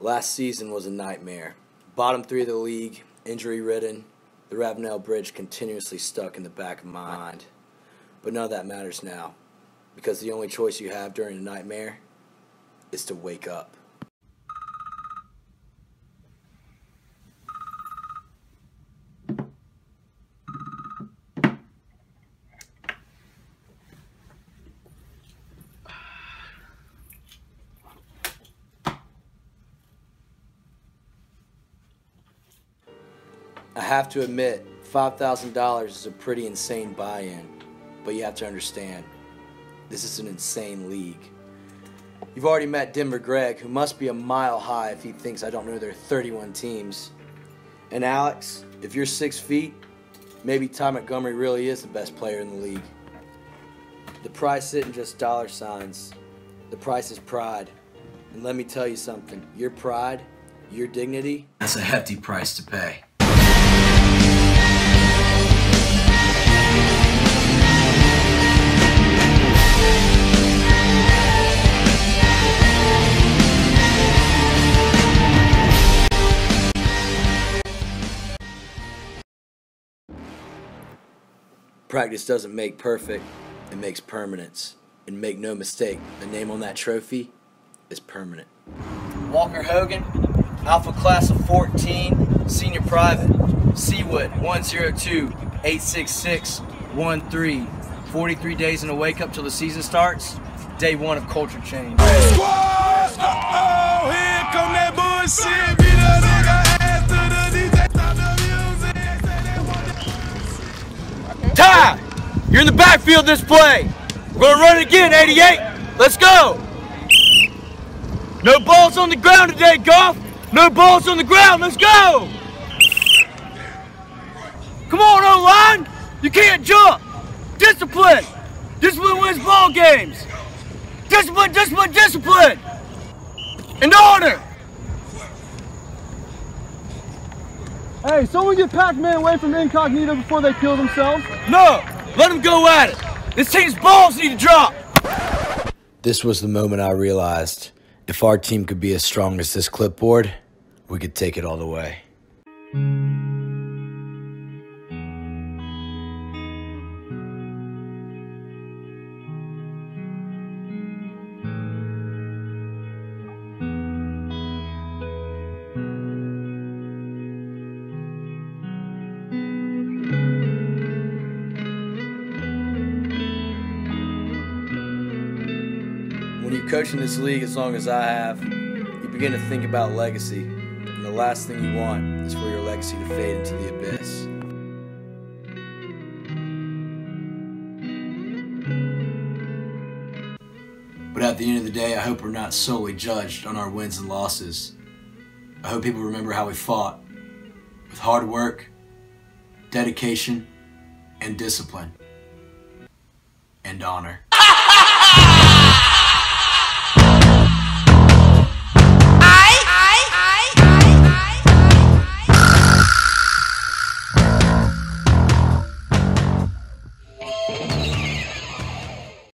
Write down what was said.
Last season was a nightmare. Bottom three of the league, injury ridden, the Ravenel Bridge continuously stuck in the back of my mind. But none of that matters now, because the only choice you have during a nightmare is to wake up. I have to admit, $5,000 is a pretty insane buy in, but you have to understand, this is an insane league. You've already met Denver Greg, who must be a mile high if he thinks I don't know there are 31 teams. And Alex, if you're six feet, maybe Ty Montgomery really is the best player in the league. The price isn't just dollar signs, the price is pride. And let me tell you something your pride, your dignity, that's a hefty price to pay. Practice doesn't make perfect, it makes permanence. And make no mistake, the name on that trophy is permanent. Walker Hogan, Alpha Class of 14, Senior Private, Seawood 102 866 13. 43 days in the wake up till the season starts. Day one of culture change. Squad! You're in the backfield this play! We're gonna run it again, 88! Let's go! No balls on the ground today, Goff! No balls on the ground, let's go! Come on, O-line! You can't jump! Discipline! Discipline wins ball games! Discipline, discipline, discipline! In order! Hey, someone get Pac-Man away from Incognito before they kill themselves. No! Let them go at it! This team's balls need to drop! This was the moment I realized if our team could be as strong as this clipboard, we could take it all the way. You coach in this league as long as I have, you begin to think about legacy. And the last thing you want is for your legacy to fade into the abyss. But at the end of the day, I hope we're not solely judged on our wins and losses. I hope people remember how we fought with hard work, dedication, and discipline, and honor.